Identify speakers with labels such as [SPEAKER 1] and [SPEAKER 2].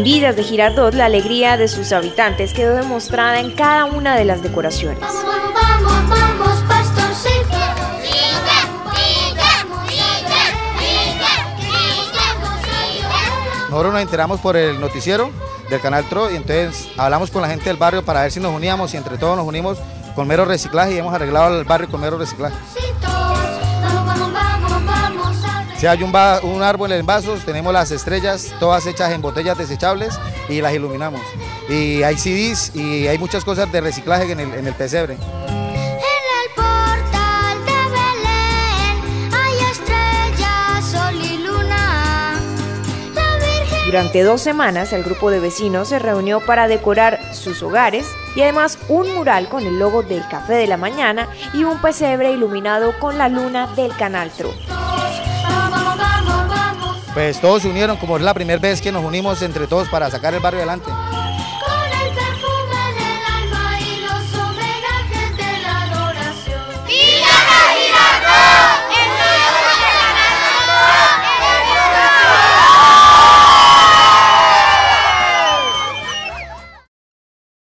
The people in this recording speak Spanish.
[SPEAKER 1] Villas de Girardot, la alegría de sus habitantes quedó demostrada en cada una de las decoraciones.
[SPEAKER 2] Vamos, vamos, vamos, vamos, pastorcito.
[SPEAKER 3] Nosotros nos enteramos por el noticiero del canal TRO y entonces hablamos con la gente del barrio para ver si nos uníamos y entre todos nos unimos con mero reciclaje y hemos arreglado el barrio con mero reciclaje.
[SPEAKER 2] Vamos a
[SPEAKER 3] Si hay un, un árbol en vasos, tenemos las estrellas todas hechas en botellas desechables y las iluminamos. Y hay CDs y hay muchas cosas de reciclaje en el, en el pesebre.
[SPEAKER 2] En el portal de Belén hay estrellas, sol y luna. La Virgen
[SPEAKER 1] Durante dos semanas, el grupo de vecinos se reunió para decorar sus hogares y además un mural con el logo del Café de la Mañana y un pesebre iluminado con la luna del Canal Tro.
[SPEAKER 3] Pues todos se unieron, como es la primera vez que nos unimos entre todos para sacar el barrio adelante.